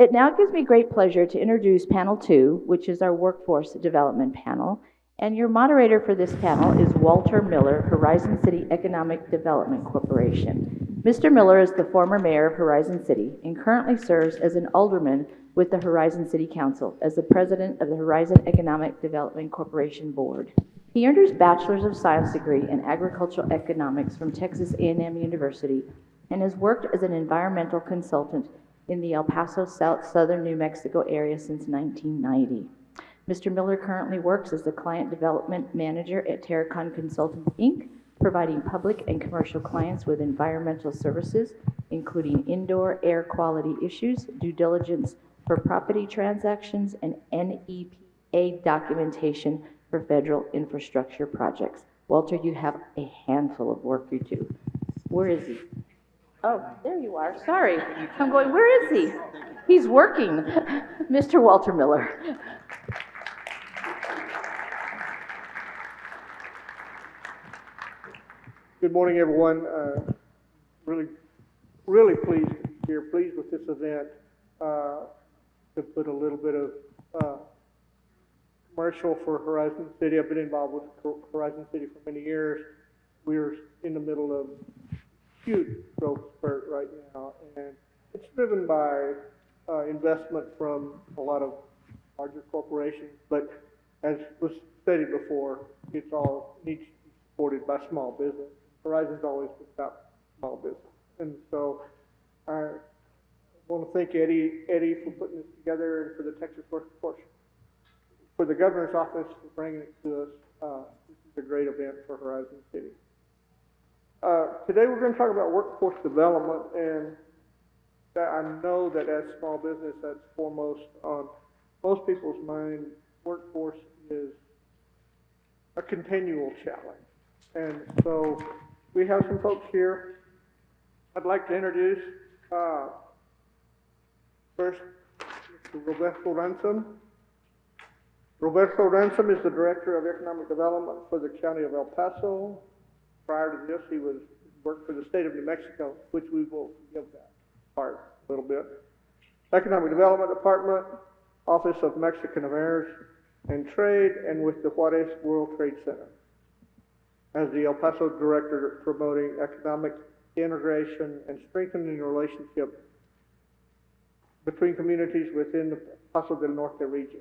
It now gives me great pleasure to introduce Panel Two, which is our Workforce Development Panel. And your moderator for this panel is Walter Miller, Horizon City Economic Development Corporation. Mr. Miller is the former mayor of Horizon City and currently serves as an alderman with the Horizon City Council as the president of the Horizon Economic Development Corporation Board. He earned his Bachelor's of Science degree in Agricultural Economics from Texas A&M University and has worked as an environmental consultant in the El Paso South Southern New Mexico area since 1990. Mr. Miller currently works as the Client Development Manager at Terracon Consultants, Inc., providing public and commercial clients with environmental services, including indoor air quality issues, due diligence for property transactions, and NEPA documentation for federal infrastructure projects. Walter, you have a handful of work you do. Where is he? Oh, there you are. Sorry. I'm going, where is he? He's working. Mr. Walter Miller. Good morning, everyone. Uh, Really, really pleased here, pleased with this event. Uh, To put a little bit of uh, commercial for Horizon City, I've been involved with Horizon City for many years. We're in the middle of huge growth spurt right now, and it's driven by uh, investment from a lot of larger corporations, but as was stated before, it's all needs to be supported by small business. Horizon's always been about small business, and so I want to thank Eddie, Eddie for putting this together and for the Texas Workforce, for the governor's office for bringing it to us. Uh, this is a great event for Horizon City. Uh, today we're going to talk about workforce development, and I know that as small business, that's foremost on most people's mind. Workforce is a continual challenge, and so we have some folks here. I'd like to introduce uh, first Mr. Roberto Ransom. Roberto Ransom is the Director of Economic Development for the County of El Paso. Prior to this, he was, worked for the state of New Mexico, which we will give that part a little bit. Economic Development Department, Office of Mexican Affairs and Trade, and with the Juarez World Trade Center. As the El Paso Director promoting economic integration and strengthening the relationship between communities within the Paso del Norte region.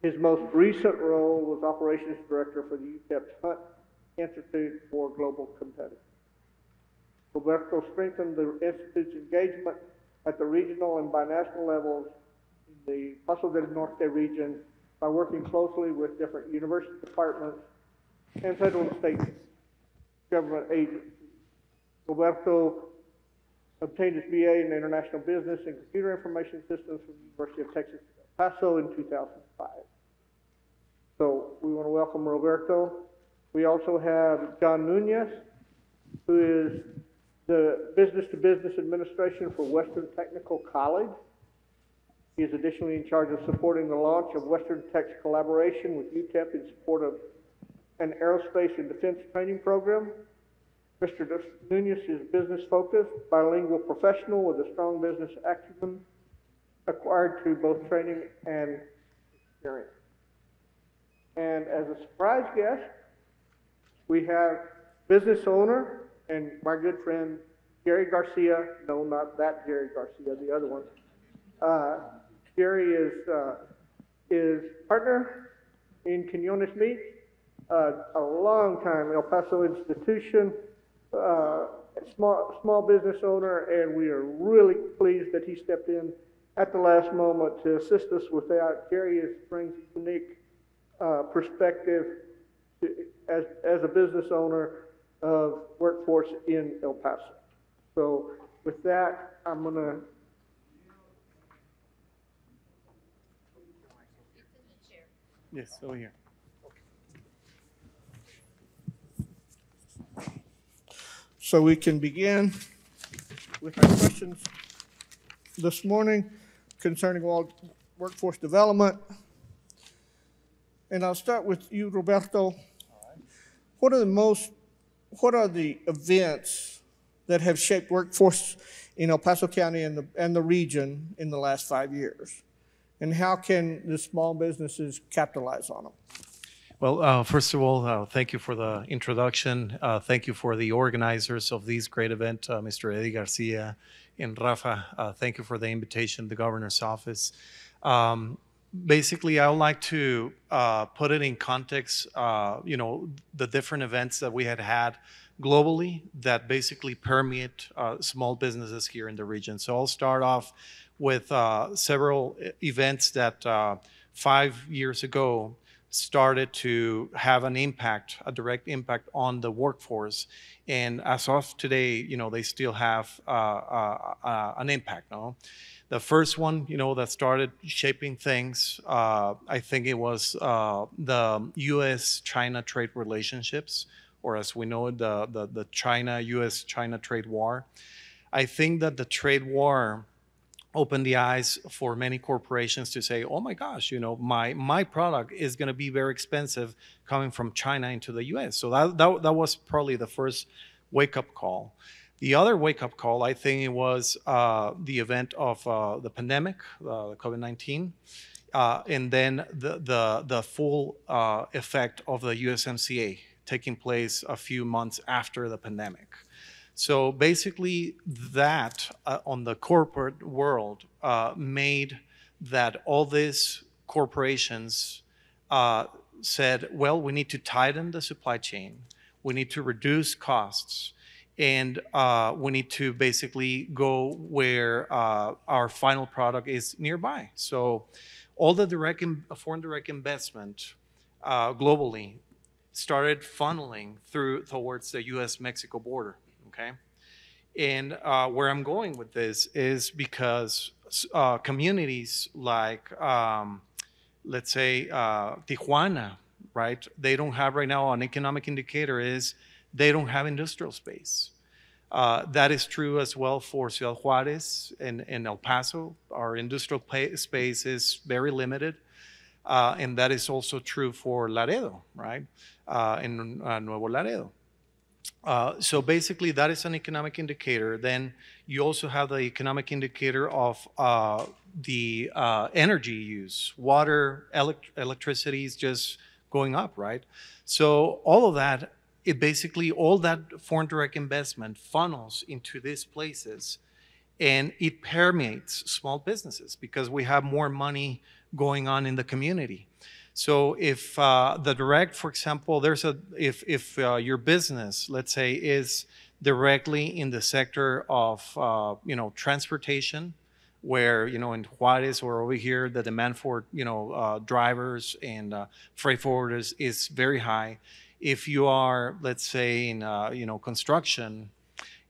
His most recent role was Operations Director for the UTEP's Hunt Institute for Global Competitiveness. Roberto strengthened the Institute's engagement at the regional and binational levels in the Paso del Norte region by working closely with different university departments and federal and state government agencies. Roberto obtained his BA in International Business and Computer Information Systems from the University of Texas El Paso in 2005. So we want to welcome Roberto. We also have John Nunez, who is the Business to Business Administration for Western Technical College. He is additionally in charge of supporting the launch of Western Tech's collaboration with UTEP in support of an aerospace and defense training program. Mr. Nunez is business focused, bilingual professional with a strong business acumen acquired through both training and experience. And as a surprise guest, we have business owner and my good friend Gary Garcia. No, not that Gary Garcia, the other one. Uh, Gary is uh, is partner in Quinones Meat, uh, a long time El Paso institution, uh, small small business owner, and we are really pleased that he stepped in at the last moment to assist us with that. Gary is, brings unique uh, perspective as as a business owner of workforce in El Paso. So with that, I'm gonna Yes, over here. So we can begin with our questions this morning concerning all workforce development. And I'll start with you, Roberto. What are the most, what are the events that have shaped workforce in El Paso County and the, and the region in the last five years? And how can the small businesses capitalize on them? Well, uh, first of all, uh, thank you for the introduction. Uh, thank you for the organizers of this great event, uh, Mr. Eddie Garcia and Rafa. Uh, thank you for the invitation, the governor's office. Um, basically, I would like to uh, put it in context, uh, you know, the different events that we had had globally that basically permeate uh, small businesses here in the region. So I'll start off with uh, several e- events that uh, five years ago started to have an impact, a direct impact on the workforce. And as of today, you know, they still have uh, uh, uh, an impact. No, the first one, you know, that started shaping things, uh, I think it was uh, the U.S.-China trade relationships, or as we know it, the the, the China-U.S.-China trade war. I think that the trade war opened the eyes for many corporations to say, "Oh my gosh, you know, my my product is going to be very expensive coming from China into the U.S." So that that, that was probably the first wake up call. The other wake up call, I think, it was uh, the event of uh, the pandemic, uh, COVID nineteen. Uh, and then the the, the full uh, effect of the USMCA taking place a few months after the pandemic. So basically, that uh, on the corporate world uh, made that all these corporations uh, said, well, we need to tighten the supply chain, we need to reduce costs, and uh, we need to basically go where uh, our final product is nearby. So all the direct in, foreign direct investment uh, globally started funneling through towards the U.S.-Mexico border okay? And uh, where I'm going with this is because uh, communities like, um, let's say, uh, Tijuana, right? They don't have right now an economic indicator is they don't have industrial space. Uh, that is true as well for Ciudad Juarez and, and El Paso. Our industrial pa- space is very limited. Uh, and that is also true for Laredo, right? Uh, in Nuevo Laredo. Uh, so basically, that is an economic indicator. Then you also have the economic indicator of uh, the uh, energy use. Water, elect- electricity is just going up, right? So all of that, it basically all that foreign direct investment funnels into these places, and it permeates small businesses because we have more money going on in the community. So if uh, the direct, for example, there's a if if uh, your business, let's say, is directly in the sector of uh, you know transportation, where you know in Juarez or over here the demand for you know uh, drivers and uh, freight forwarders is very high. If you are, let's say, in uh, you know construction,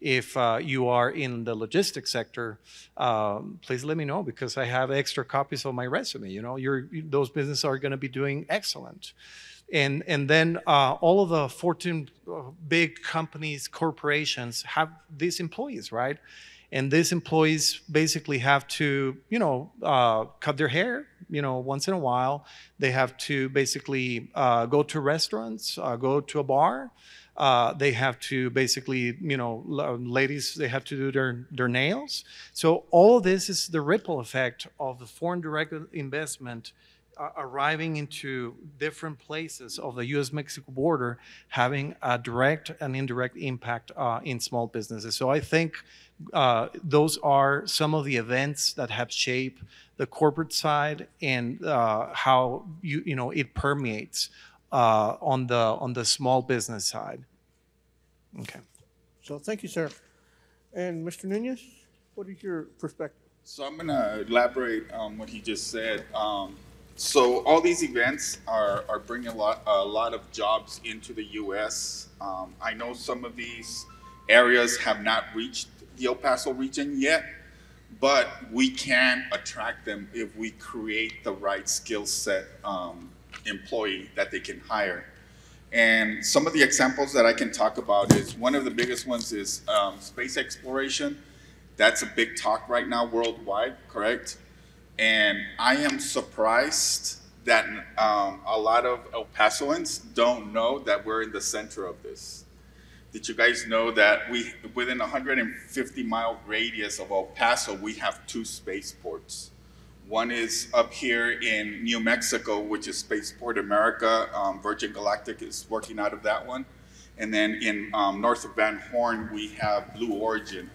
if uh, you are in the logistics sector, um, please let me know because I have extra copies of my resume. You know, those businesses are going to be doing excellent. And, and then uh, all of the Fortune uh, big companies, corporations have these employees, right? And these employees basically have to, you know, uh, cut their hair, you know, once in a while. They have to basically uh, go to restaurants, uh, go to a bar. Uh, they have to basically, you know, ladies, they have to do their, their nails. So all this is the ripple effect of the foreign direct investment uh, arriving into different places of the U.S.-Mexico border, having a direct and indirect impact uh, in small businesses. So I think uh, those are some of the events that have shaped the corporate side and uh, how you you know it permeates uh, on the on the small business side. Okay. So thank you, sir. And Mr. Nunez, what is your perspective? So I'm gonna elaborate on what he just said. Um, so all these events are, are bringing a lot a lot of jobs into the U.S. Um, I know some of these areas have not reached the El Paso region yet, but we can attract them if we create the right skill set um, employee that they can hire. And some of the examples that I can talk about is one of the biggest ones is um, space exploration. That's a big talk right now worldwide, correct? And I am surprised that um, a lot of El Pasoans don't know that we're in the center of this. Did you guys know that we, within 150 mile radius of El Paso, we have two spaceports? One is up here in New Mexico, which is Spaceport America. Um, Virgin Galactic is working out of that one. And then in um, north of Van Horn, we have Blue Origin.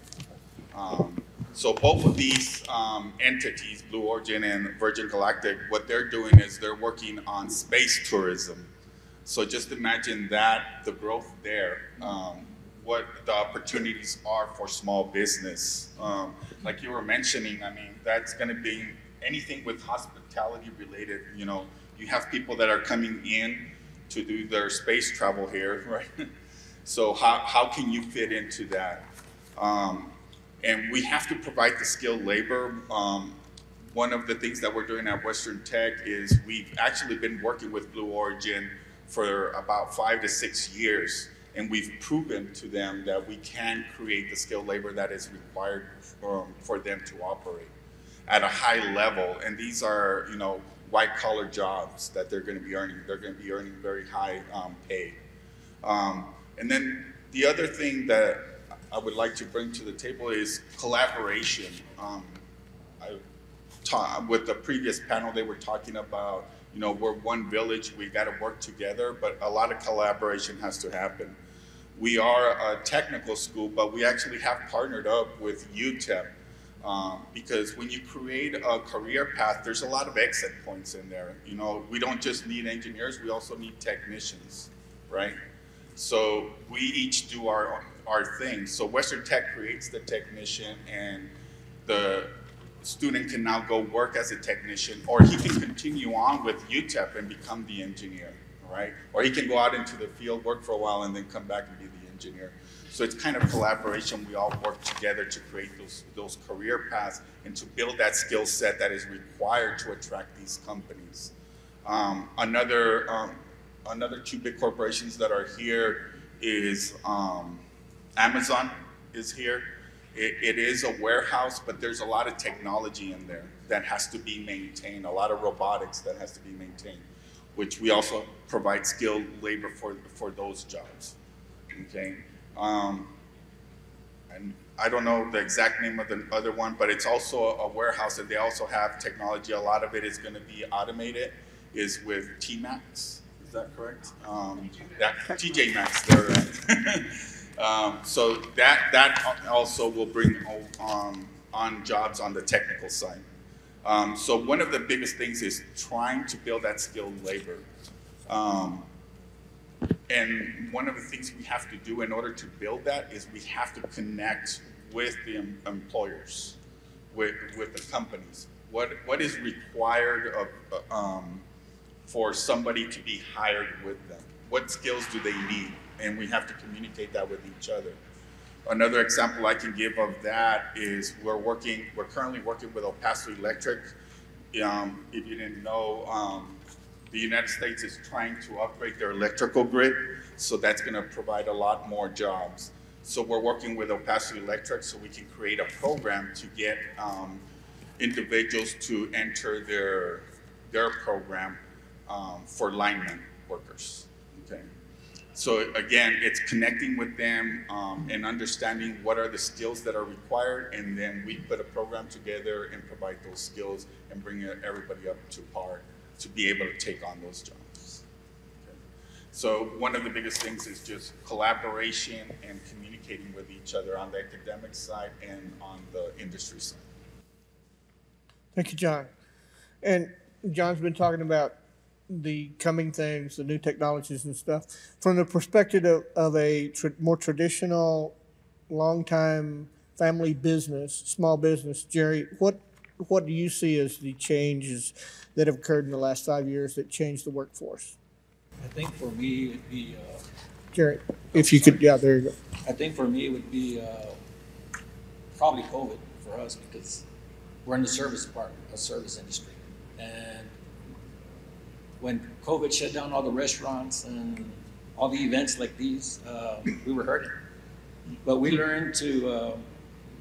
Um, so both of these um, entities, Blue Origin and Virgin Galactic, what they're doing is they're working on space tourism. So just imagine that, the growth there, um, what the opportunities are for small business. Um, like you were mentioning, I mean, that's going to be anything with hospitality related. You know, you have people that are coming in to do their space travel here, right? So how, how can you fit into that? Um, and we have to provide the skilled labor. Um, one of the things that we're doing at Western Tech is we've actually been working with Blue Origin for about five to six years, and we've proven to them that we can create the skilled labor that is required for, for them to operate at a high level. And these are, you know, white collar jobs that they're going to be earning. They're going to be earning very high um, pay. Um, and then the other thing that I would like to bring to the table is collaboration. Um, I with the previous panel, they were talking about, you know, we're one village, we got to work together, but a lot of collaboration has to happen. We are a technical school, but we actually have partnered up with UTEP um, because when you create a career path, there's a lot of exit points in there. You know, we don't just need engineers, we also need technicians, right? So we each do our our thing. So Western Tech creates the technician, and the student can now go work as a technician, or he can continue on with UTEP and become the engineer, right? Or he can go out into the field, work for a while, and then come back and be the engineer. So it's kind of collaboration. We all work together to create those those career paths and to build that skill set that is required to attract these companies. Um, another um, another two big corporations that are here is um, Amazon is here. It, it is a warehouse, but there's a lot of technology in there that has to be maintained, a lot of robotics that has to be maintained, which we also provide skilled labor for, for those jobs. Okay. Um, and I don't know the exact name of the other one, but it's also a warehouse and they also have technology. A lot of it is going to be automated, is with T-Max. Is that correct? Um, that, TJ Maxx, there. Um, so that, that also will bring um, on jobs on the technical side. Um, so one of the biggest things is trying to build that skilled labor. Um, and one of the things we have to do in order to build that is we have to connect with the em- employers, with, with the companies. What, what is required of, uh, um, for somebody to be hired with them? What skills do they need? And we have to communicate that with each other. Another example I can give of that is we're working, we're currently working with El Paso Electric. Um, if you didn't know, um, the United States is trying to upgrade their electrical grid, so that's going to provide a lot more jobs. So we're working with El Paso Electric so we can create a program to get um, individuals to enter their their program um, for lineman workers. Okay. So again, it's connecting with them um, and understanding what are the skills that are required, and then we put a program together and provide those skills and bring everybody up to par to be able to take on those jobs. Okay. So one of the biggest things is just collaboration and communicating with each other on the academic side and on the industry side. Thank you, John. And John's been talking about the coming things, the new technologies and stuff. From the perspective of, of a more traditional, long-time family business, small business, Jerry, what what do you see as the changes that have occurred in the last five years that changed the workforce? I think for me, it'd be, uh, Jerry, if you could, yeah, there you go. I think for me, it would be, uh, probably COVID for us because we're in the service part, a service industry. And when COVID shut down all the restaurants and all the events like these, uh, we were hurting. But we learned to, uh,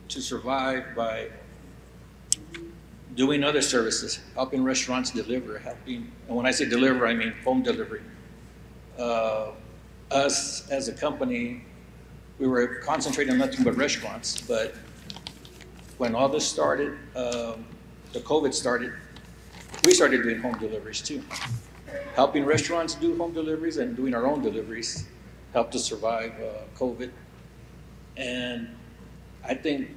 to survive by doing other services, helping restaurants deliver, helping, and when I say deliver, I mean home delivery. Uh, us as a company we were concentrating on nothing but restaurants, but when all this started, um, the COVID started, we started doing home deliveries too. Helping restaurants do home deliveries and doing our own deliveries helped us survive uh, COVID. And I think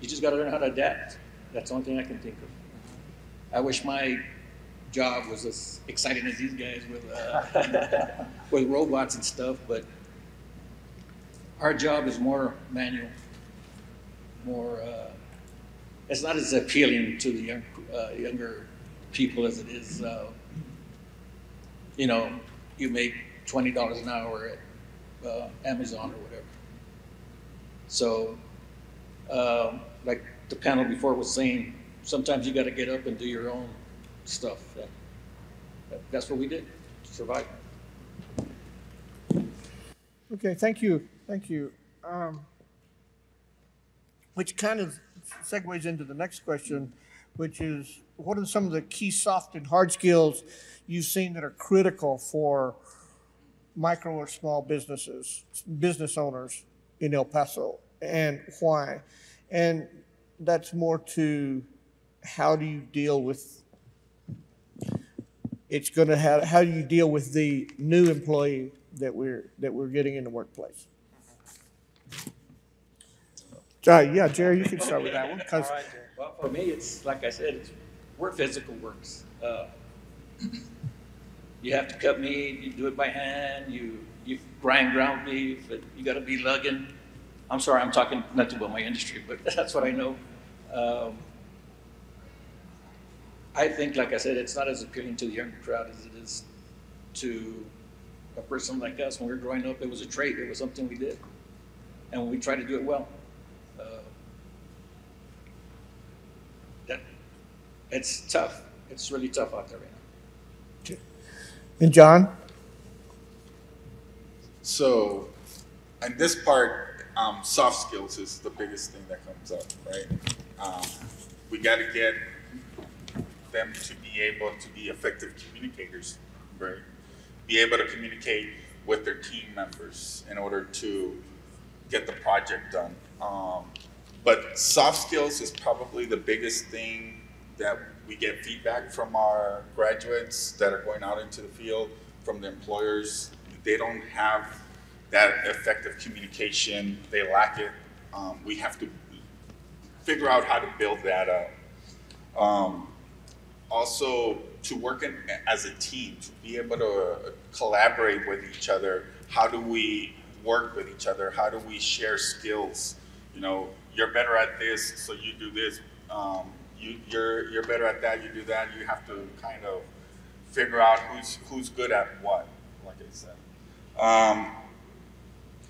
you just got to learn how to adapt. That's the only thing I can think of. I wish my job was as exciting as these guys with uh, with robots and stuff, but our job is more manual, more. Uh, it's not as appealing to the young, uh, younger people as it is. Uh, you know, you make twenty dollars an hour at uh, Amazon or whatever. So, um, like the panel before was saying, sometimes you got to get up and do your own stuff. That, that, that's what we did survive. Okay, thank you, thank you. Um, Which kind of segues into the next question, which is, what are some of the key soft and hard skills you've seen that are critical for micro or small businesses, business owners in El Paso, and why? And that's more to, how do you deal with, it's gonna have, how do you deal with the new employee that we're, that we're getting in the workplace? Uh, yeah, Jerry, you can start with that one, because, Well, for me, it's like I said, it's where physical works. Uh, you have to cut meat, you do it by hand, you you grind ground beef, but you got to be lugging. I'm sorry, I'm talking not about my industry, but that's what I know. Um, I think, like I said, it's not as appealing to the younger crowd as it is to a person like us. When we were growing up, it was a trait. It was something we did, and we tried to do it well. Uh, that it's tough. It's really tough out there right now. and John? So, and this part, um, soft skills is the biggest thing that comes up, right? Um, we got to get them to be able to be effective communicators, right? Be able to communicate with their team members in order to get the project done. Um, but soft skills is probably the biggest thing that we get feedback from our graduates that are going out into the field, from the employers. They don't have that effective communication. They lack it. Um, we have to figure out how to build that up. Um, also, to work in, as a team, to be able to uh, collaborate with each other. How do we work with each other? How do we share skills? You know, you're better at this, so you do this. Um, you, you're you're better at that. You do that. You have to kind of figure out who's who's good at what. Like I said.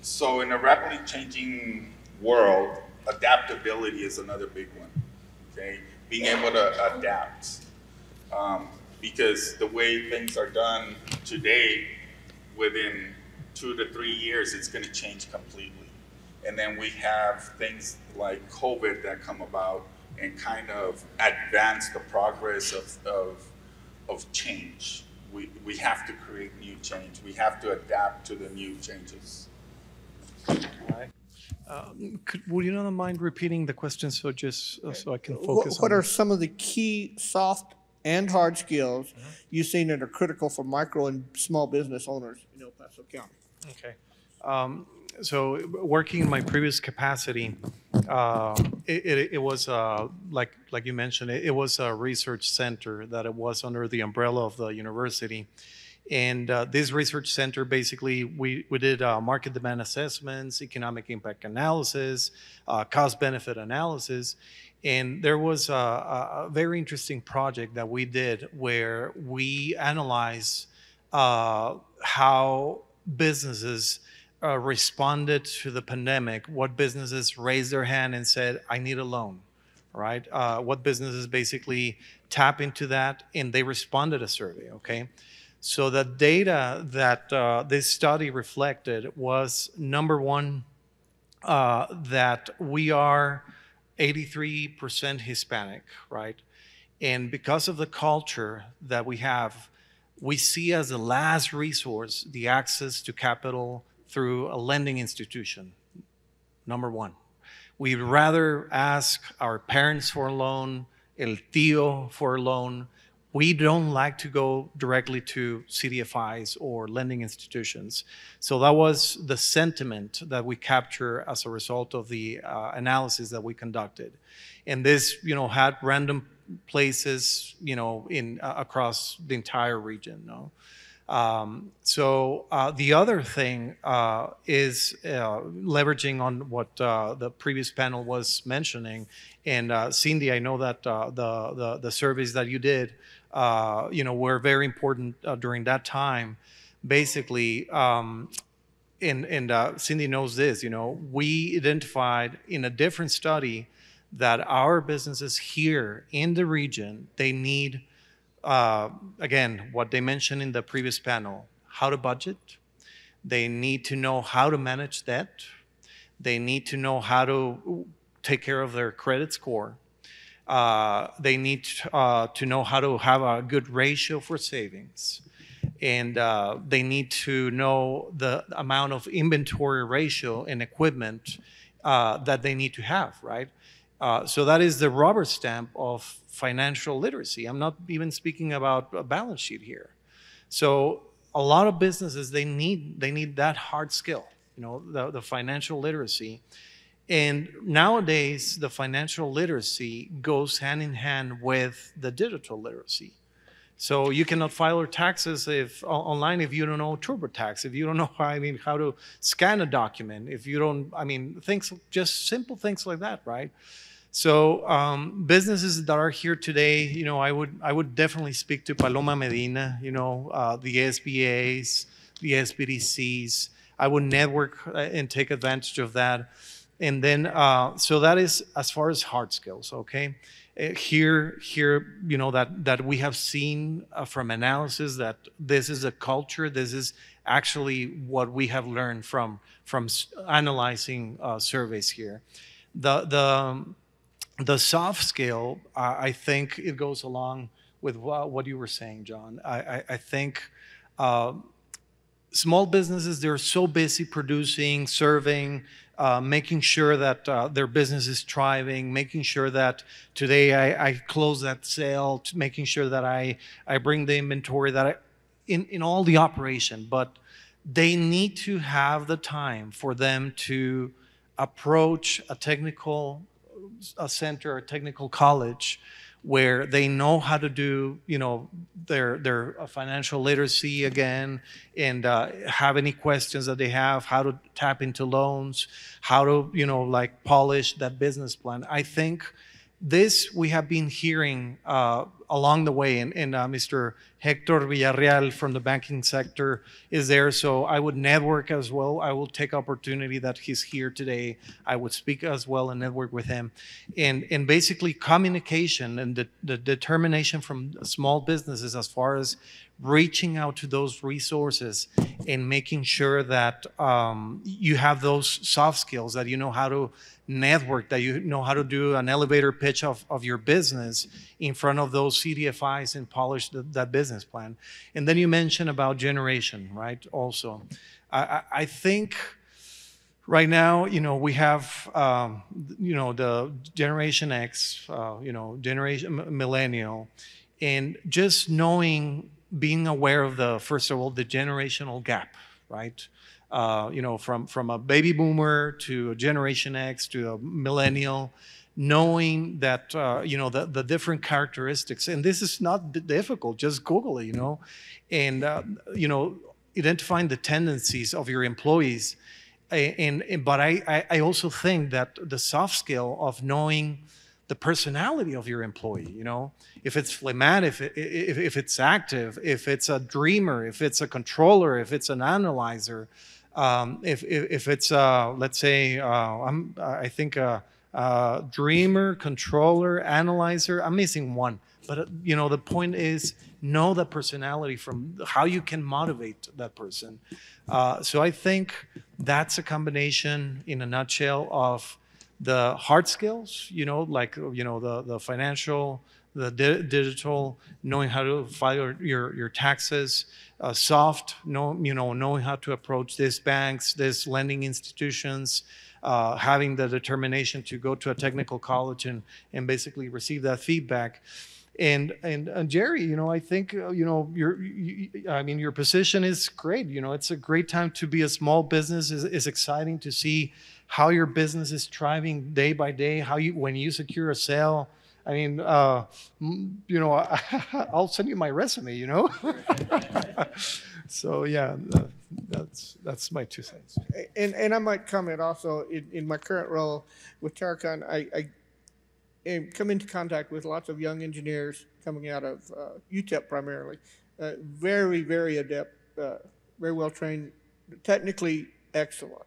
So in a rapidly changing world, adaptability is another big one. Okay, being able to adapt, um, because the way things are done today, within two to three years, it's going to change completely. And then we have things like COVID that come about and kind of advance the progress of, of, of change. We, we have to create new change. We have to adapt to the new changes. Um, could, would you not mind repeating the question so just uh, so I can What, focus what on are some of the key soft and hard skills you've seen that are critical for micro and small business owners in El Paso County? Okay. Um, so working in my previous capacity, uh, it, it, it was uh, like like you mentioned, it, it was a research center that it was under the umbrella of the university. And uh, this research center, basically, we, we did uh, market demand assessments, economic impact analysis, uh, cost benefit analysis. And there was a, a, very interesting project that we did where we analyzed uh, how businesses uh, responded to the pandemic, what businesses raised their hand and said, I need a loan, right? Uh, what businesses basically tap into that and they responded a survey, okay? So the data that uh, this study reflected was number one, uh, that we are 83% Hispanic, right? And because of the culture that we have, we see as the last resource the access to capital through a lending institution, number one. We'd rather ask our parents for a loan, el tío for a loan. We don't like to go directly to CDFIs or lending institutions. So that was the sentiment that we capture as a result of the uh, analysis that we conducted. And this, you know, had random places, you know, in uh, across the entire region. No. Um, so uh, the other thing uh, is uh, leveraging on what uh, the previous panel was mentioning, and uh, Cindy, I know that uh, the, the the surveys that you did, uh, you know, were very important uh, during that time. Basically, um, and and uh, Cindy knows this. You know, we identified in a different study that our businesses here in the region they need uh, again, what they mentioned in the previous panel, how to budget. They need to know how to manage debt. They need to know how to take care of their credit score. Uh, they need uh, to know how to have a good ratio for savings. And uh, they need to know the amount of inventory ratio and equipment uh, that they need to have, right? Uh, so that is the rubber stamp of financial literacy. I'm not even speaking about a balance sheet here. So a lot of businesses they need they need that hard skill, you know, the, the financial literacy. And nowadays, the financial literacy goes hand in hand with the digital literacy. So you cannot file your taxes if online if you don't know TurboTax, if you don't know I mean how to scan a document, if you don't I mean things just simple things like that, right? So um, businesses that are here today, you know, I would I would definitely speak to Paloma Medina, you know, uh, the SBAs, the SBDCs. I would network uh, and take advantage of that. And then, uh, so that is as far as hard skills, okay? Uh, Here, here, you know, that, that we have seen uh, from analysis that this is a culture, this is actually what we have learned from, from analyzing uh, surveys here. The, the, the soft skill, I, think it goes along with wha- what you were saying, John. I, I, I think uh, small businesses they're so busy producing, serving, uh, making sure that uh, their business is thriving, making sure that today I, I close that sale, making sure that I I bring the inventory that I in in all the operation, but they need to have the time for them to approach a technical a center or technical college where they know how to do you know their their uh, financial literacy again and uh, have any questions that they have how to tap into loans how to you know like polish that business plan. I think this we have been hearing uh, along the way, and, and uh, Mr. Hector Villarreal from the banking sector is there. So I would network as well. I will take opportunity that he's here today. I would speak as well and network with him, and and basically communication and the, the determination from small businesses as far as reaching out to those resources and making sure that um, you have those soft skills that you know how to network that you know how to do an elevator pitch of, of your business in front of those cdfis and polish the, that business plan. And then you mentioned about generation right also. I, I, think right now you know we have um, you know the generation x uh, you know generation millennial. And just knowing being aware of the first of all the generational gap right? Uh, you know from from a baby boomer to a generation x to a millennial knowing that uh, you know the, the different characteristics. And this is not difficult just google it you know? And uh, you know identifying the tendencies of your employees. And, and but I, I also think that the soft skill of knowing the personality of your employee you know? If it's phlegmatic if, if, if it's active if it's a dreamer if it's a controller if it's an analyzer um, if, if, if it's uh, let's say uh, i think a, a dreamer controller analyzer i'm missing one. But uh, you know the point is know the personality from how you can motivate that person. Uh, so i think that's a combination in a nutshell of the hard skills, you know, like you know the the financial, the di- digital, knowing how to file your, your taxes, uh, soft, know you know knowing how to approach these banks, these lending institutions, uh, having the determination to go to a technical college and, and basically receive that feedback. And, and, and Jerry, you know, I think, uh, you know, your, you, you- I mean, your position is great. You know, it's a great time to be a small business. It's, it's exciting to see how your business is thriving day by day, how you, when you secure a sale, I mean, uh, you know, I'll send you my resume, you know? So, yeah, that's, that's my two cents. And, and I might comment also, in, in my current role with Terracon, I, I come into contact with lots of young engineers coming out of uh, UTEP primarily. Uh, very, very adept, uh, very well trained, technically excellent.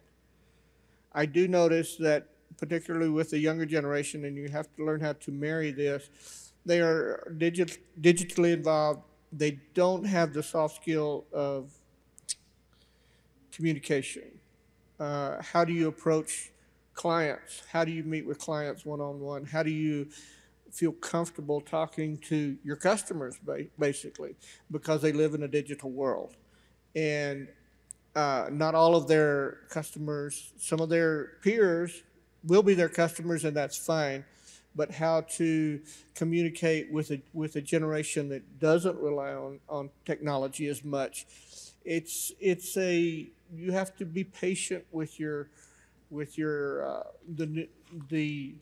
I do notice that particularly with the younger generation, and you have to learn how to marry this, they are digit, digitally involved. They don't have the soft skill of communication. Uh, how do you approach clients? How do you meet with clients one on one? How do you feel comfortable talking to your customers, ba- basically, because they live in a digital world? And uh, not all of their customers, some of their peers will be their customers, and that's fine. But how to communicate with a with a generation that doesn't rely on, on technology as much, it's it's a you have to be patient with your with your uh, the the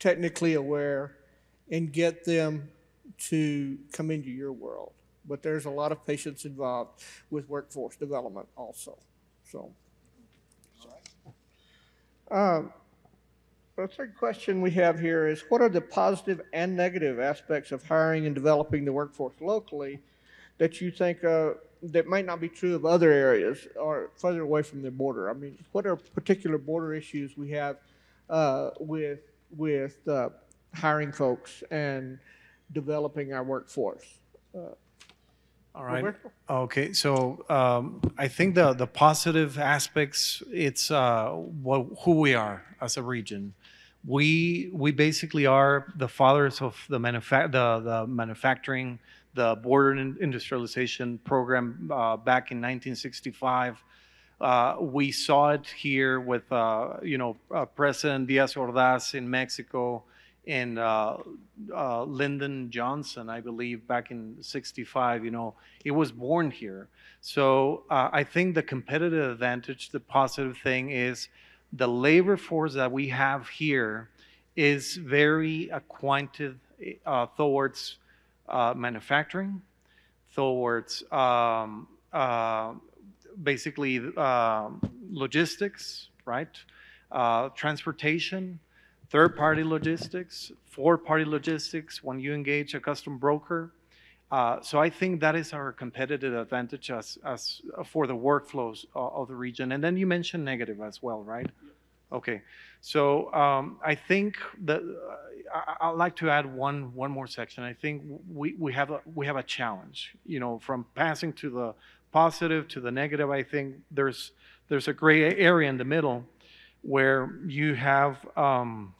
technically aware and get them to come into your world. But there's a lot of patience involved with workforce development also. So. Um, the third question we have here is what are the positive and negative aspects of hiring and developing the workforce locally that you think uh, that might not be true of other areas or further away from the border? I mean, what are particular border issues we have uh, with with uh, hiring folks and developing our workforce? All right. Okay, so um, I think the the positive aspects it's uh, what who we are as a region. We we basically are the fathers of the manufa- the, the manufacturing, the border industrialization program uh, back in 1965. Uh, we saw it here with uh, you know uh, President Diaz Ordaz in Mexico and uh, uh, Lyndon Johnson, I believe, back in '65. You know, it was born here. So uh, I think the competitive advantage, the positive thing is the labor force that we have here is very acquainted uh, towards uh, manufacturing, towards um, uh, basically um, logistics, right? Transportation, third party logistics, fourth party logistics when you engage a custom broker. Uh, so I think that is our competitive advantage as, as for the workflows of, of the region. And then you mentioned negative as well, right? Okay, so um, I think that uh, I, I'd like to add one one more section. I think we, we have a we have a challenge. You know, from passing to the positive to the negative. I think there's there's a gray area in the middle where you have um,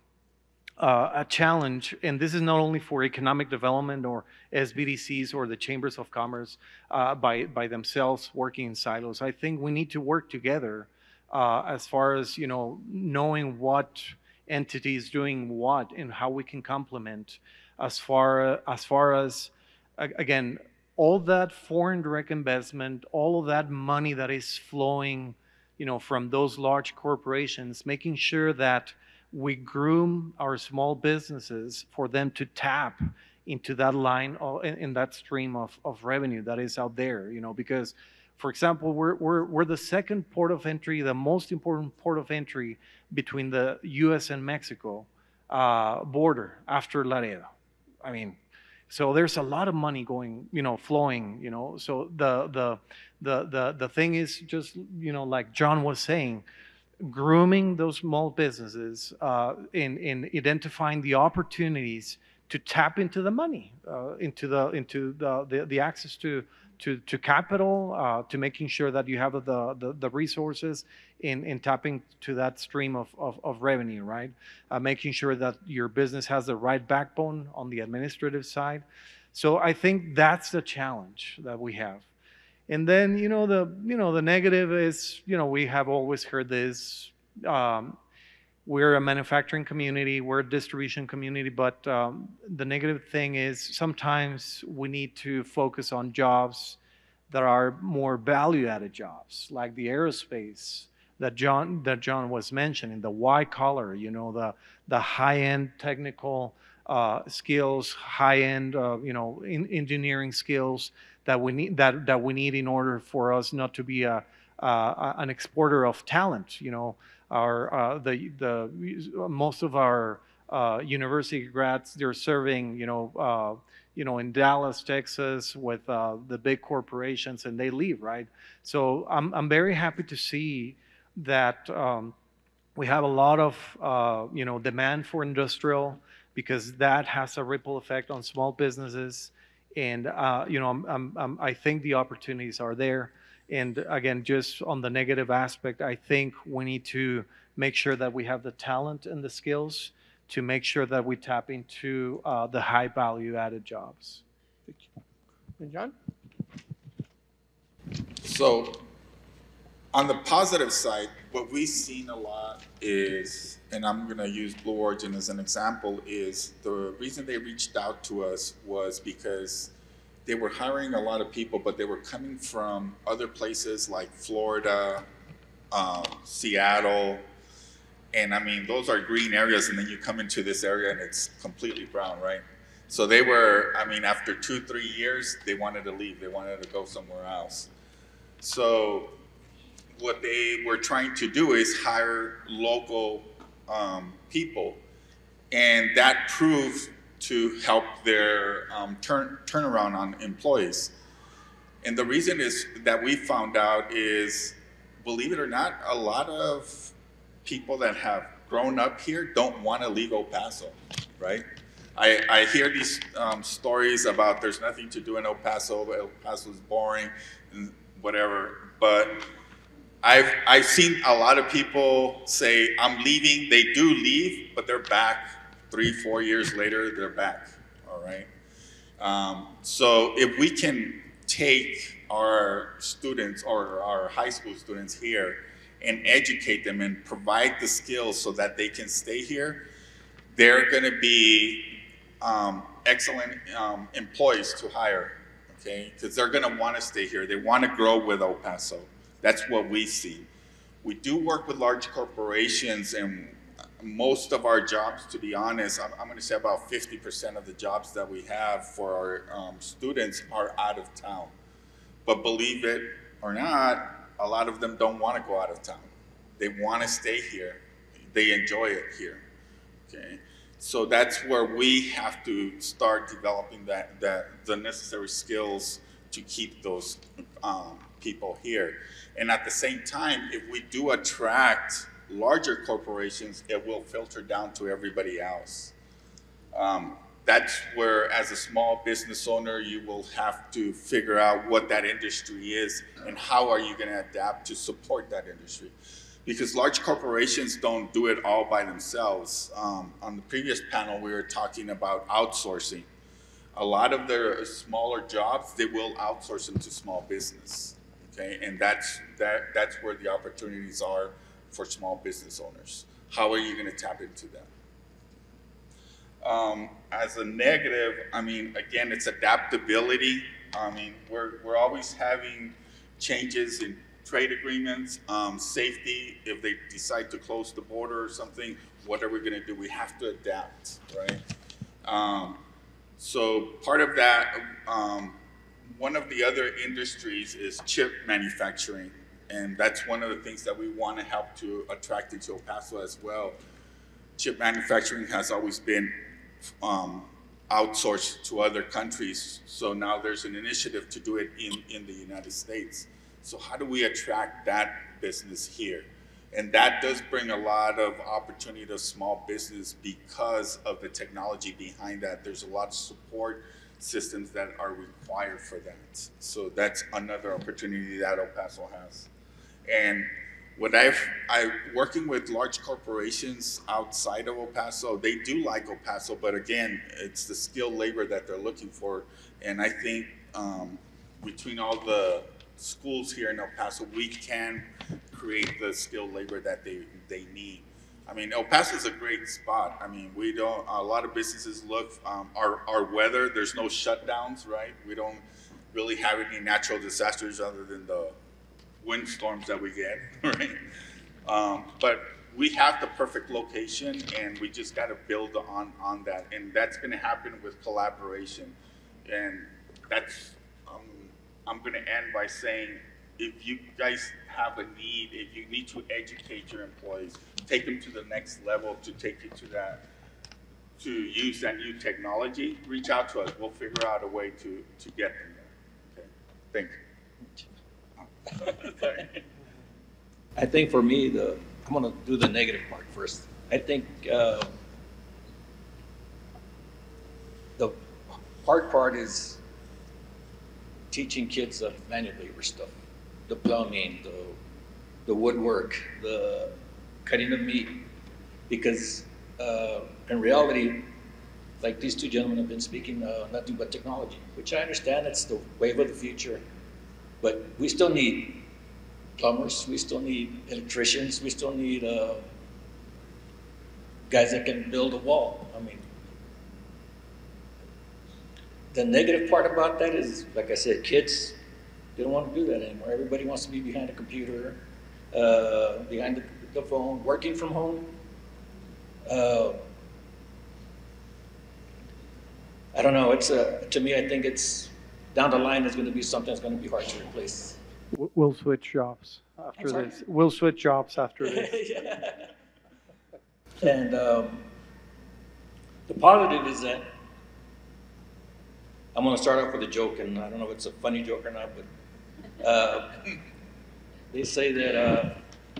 uh, a challenge, and this is not only for economic development or SBDCs or the chambers of commerce uh, by by themselves working in silos. I think we need to work together uh, as far as you know knowing what entity is doing what and how we can complement as far as far as again all that foreign direct investment all of that money that is flowing you know from those large corporations making sure that we groom our small businesses for them to tap into that line or in, in that stream of, of revenue that is out there you know because for example we're, we're, we're the second port of entry the most important port of entry between the us and mexico uh, border after laredo. I mean so there's a lot of money going you know flowing you know so the the the the, the thing is just you know like john was saying grooming those small businesses uh, in in identifying the opportunities to tap into the money, uh, into the into the, the the access to to to capital, uh, to making sure that you have the the, the resources in in tapping to that stream of of, of revenue, right? Uh, making sure that your business has the right backbone on the administrative side. So I think that's the challenge that we have. And then, you know, the, you know, the negative is, you know, we have always heard this, um, we're a manufacturing community, we're a distribution community, but um, the negative thing is sometimes we need to focus on jobs that are more value-added jobs, like the aerospace that John that John was mentioning, the white collar, you know, the the high-end technical uh, skills, high-end, uh, you know, in, engineering skills that we need that that we need in order for us not to be a, uh, an exporter of talent. You know, our uh, the the most of our uh, university grads they're serving you know uh, you know in Dallas, Texas with uh, the big corporations and they leave right. So I'm I'm very happy to see that um, we have a lot of uh, you know demand for industrial because that has a ripple effect on small businesses and uh, you know I'm, I'm, I'm, I think the opportunities are there. And again, just on the negative aspect, I think we need to make sure that we have the talent and the skills to make sure that we tap into uh, the high value added jobs. Thank you. and John? So, on the positive side, what we've seen a lot is, and I'm going to use Blue Origin as an example, is the reason they reached out to us was because they were hiring a lot of people, but they were coming from other places like Florida, um, Seattle, and I mean, those are green areas, and then you come into this area and it's completely brown, right? So they were, I mean, after two, three years, they wanted to leave. They wanted to go somewhere else. So what they were trying to do is hire local um, people, and that proved to help their um, turn turnaround on employees. And the reason is that we found out is, believe it or not, a lot of people that have grown up here don't want to leave El Paso, right? I, I hear these um, stories about there's nothing to do in El Paso, El Paso is boring and whatever, but I've, I've seen a lot of people say, I'm leaving. They do leave, but they're back three, four years later, they're back, all right? Um, so if we can take our students or our high school students here and educate them and provide the skills so that they can stay here, they're going to be um, excellent um, employees to hire, okay? Because they're going to want to stay here. They want to grow with El Paso. That's what we see. We do work with large corporations, and most of our jobs, to be honest, I'm, I'm going to say about 50% of the jobs that we have for our um, students are out of town. But believe it or not, a lot of them don't want to go out of town. They want to stay here. They enjoy it here. Okay, so that's where we have to start developing that that the necessary skills to keep those um, people here. And at the same time, if we do attract larger corporations, it will filter down to everybody else. Um, that's where, as a small business owner, you will have to figure out what that industry is and how are you going to adapt to support that industry. Because large corporations don't do it all by themselves. Um, on the previous panel, we were talking about outsourcing. A lot of their smaller jobs, they will outsource them to small business. Okay, and that's that that's where the opportunities are for small business owners. How are you going to tap into them? Um, as a negative, I mean, again, it's adaptability. I mean, we're, we're always having changes in trade agreements, um, safety. If they decide to close the border or something, what are we going to do? We have to adapt, right? Um, so part of that, um, one of the other industries is chip manufacturing. And that's one of the things that we want to help to attract into El Paso as well. Chip manufacturing has always been um, outsourced to other countries. So now there's an initiative to do it in, in the United States. So how do we attract that business here? And that does bring a lot of opportunity to small business because of the technology behind that. There's a lot of support systems that are required for that. So that's another opportunity that El Paso has. And what I've I working with large corporations outside of El Paso, they do like El Paso, but again, it's the skilled labor that they're looking for, and I think um, between all the schools here in El Paso, we can create the skilled labor that they, they need. I mean, El Paso is a great spot. I mean, we don't, a lot of businesses look, um, our, our weather, there's no shutdowns, right? We don't really have any natural disasters other than the windstorms that we get, right? Um, but we have the perfect location and we just gotta build on, on that. And that's gonna happen with collaboration. And that's, um, I'm gonna end by saying, if you guys have a need, if you need to educate your employees, take them to the next level to take you to that, to use that new technology, reach out to us. We'll figure out a way to, to get them there. Okay? Thank you. Sorry. I think for me, the, I'm gonna do the negative part first. I think, uh, the hard part is teaching kids the manual labor stuff, the plumbing, the, the woodwork, the cutting of meat. Because, uh, in reality, like these two gentlemen have been speaking, uh, nothing but technology, which I understand it's the wave of the future. But we still need plumbers, we still need electricians, we still need, uh, guys that can build a wall. I mean, the negative part about that is, like I said, kids, they don't want to do that anymore. Everybody wants to be behind a computer, uh, behind the, the phone, working from home. Uh, I don't know, it's, uh, to me, I think it's, down the line, it's gonna be something that's gonna be hard to replace. We'll switch jobs after this. We'll switch jobs after this. Yeah. And um, the positive is that I'm going to start off with a joke, and I don't know if it's a funny joke or not, but uh, they say that uh,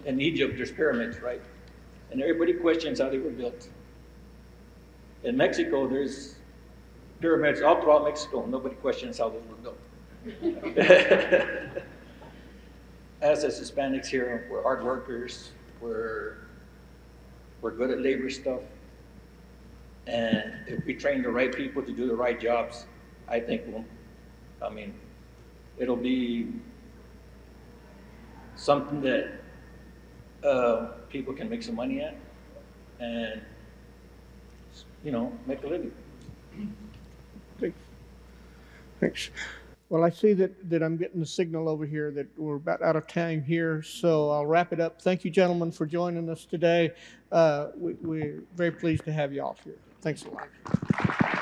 in Egypt there's pyramids, right? And everybody questions how they were built. In Mexico, there's pyramids all throughout Mexico. Nobody questions how those were built. As as Hispanics here, we're hard workers, we're, we're good at labor stuff. And if we train the right people to do the right jobs, I think we'll, I mean, it'll be something that, uh, people can make some money at and, you know, make a living. Thanks. Thanks. Well, I see that, that I'm getting the signal over here that we're about out of time here, so I'll wrap it up. Thank you, gentlemen, for joining us today. Uh, we, we're very pleased to have you all here. Thanks a lot.